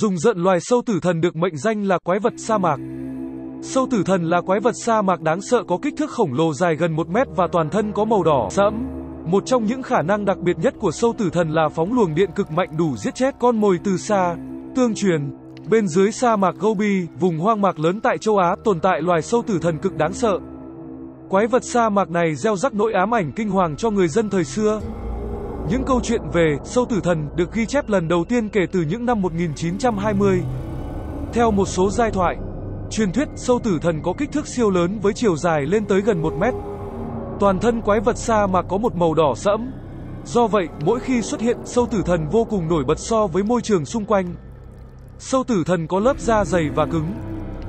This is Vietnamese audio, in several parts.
Dùng giận loài sâu tử thần được mệnh danh là quái vật sa mạc. Sâu tử thần là quái vật sa mạc đáng sợ có kích thước khổng lồ dài gần 1 mét và toàn thân có màu đỏ sẫm. Một trong những khả năng đặc biệt nhất của sâu tử thần là phóng luồng điện cực mạnh đủ giết chết con mồi từ xa. Tương truyền, bên dưới sa mạc Gobi, vùng hoang mạc lớn tại châu Á, tồn tại loài sâu tử thần cực đáng sợ. Quái vật sa mạc này gieo rắc nỗi ám ảnh kinh hoàng cho người dân thời xưa. Những câu chuyện về sâu tử thần được ghi chép lần đầu tiên kể từ những năm 1920. Theo một số giai thoại, truyền thuyết sâu tử thần có kích thước siêu lớn với chiều dài lên tới gần 1 mét. Toàn thân quái vật sa mà có một màu đỏ sẫm. Do vậy, mỗi khi xuất hiện, sâu tử thần vô cùng nổi bật so với môi trường xung quanh. Sâu tử thần có lớp da dày và cứng.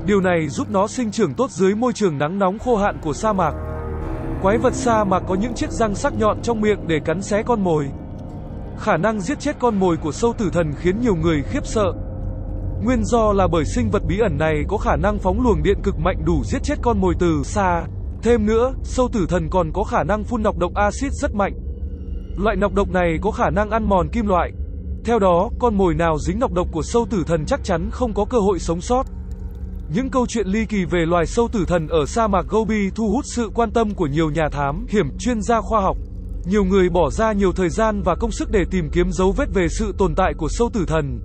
Điều này giúp nó sinh trưởng tốt dưới môi trường nắng nóng khô hạn của sa mạc. Quái vật xa mà có những chiếc răng sắc nhọn trong miệng để cắn xé con mồi. Khả năng giết chết con mồi của sâu tử thần khiến nhiều người khiếp sợ. Nguyên do là bởi sinh vật bí ẩn này có khả năng phóng luồng điện cực mạnh đủ giết chết con mồi từ xa. Thêm nữa, sâu tử thần còn có khả năng phun nọc độc axit rất mạnh. Loại nọc độc này có khả năng ăn mòn kim loại. Theo đó, con mồi nào dính nọc độc của sâu tử thần chắc chắn không có cơ hội sống sót. Những câu chuyện ly kỳ về loài sâu tử thần ở sa mạc Gobi thu hút sự quan tâm của nhiều nhà thám, hiểm, chuyên gia khoa học. Nhiều người bỏ ra nhiều thời gian và công sức để tìm kiếm dấu vết về sự tồn tại của sâu tử thần.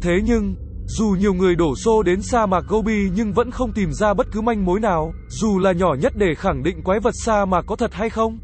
Thế nhưng, dù nhiều người đổ xô đến sa mạc Gobi nhưng vẫn không tìm ra bất cứ manh mối nào, dù là nhỏ nhất để khẳng định quái vật sa mạc có thật hay không.